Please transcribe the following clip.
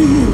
feel.